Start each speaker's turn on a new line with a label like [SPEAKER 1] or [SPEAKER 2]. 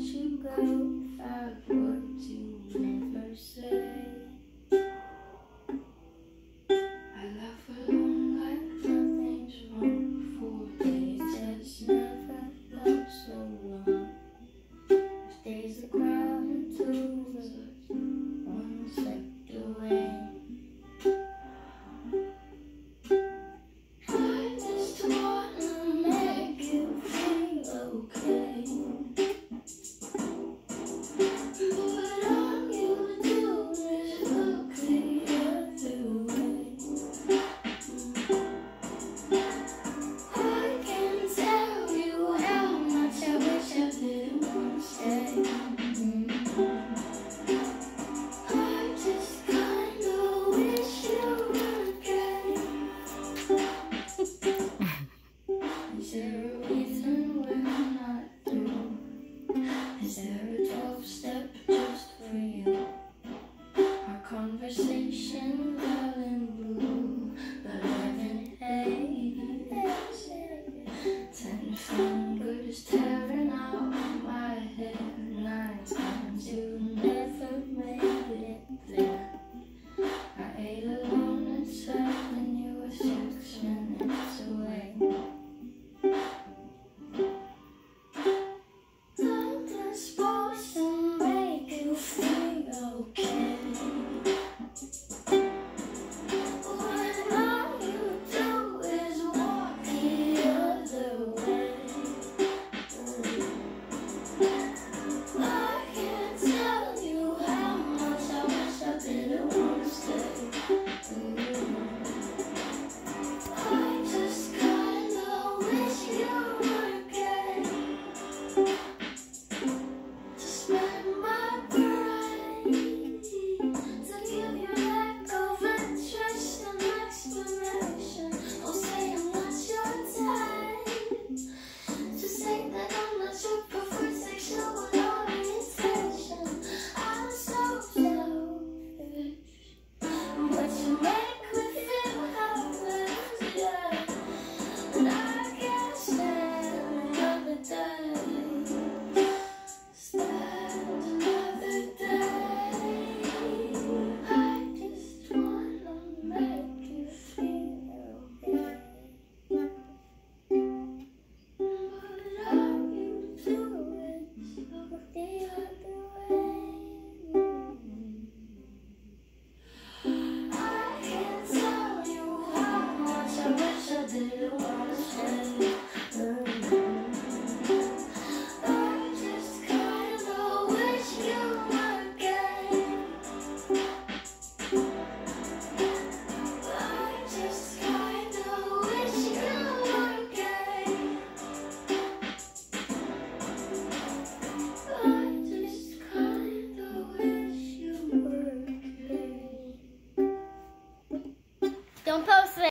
[SPEAKER 1] you go what you never say. to